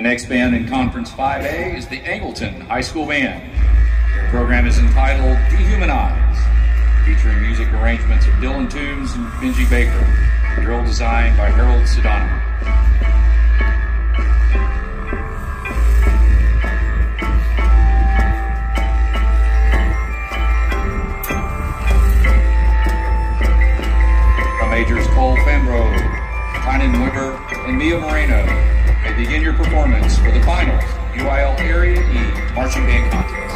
The next band in Conference 5A is the Angleton High School Band. Their program is entitled Dehumanize, featuring music arrangements of Dylan Toombs and Benji Baker, drill design by Harold Sedano. Band Contest.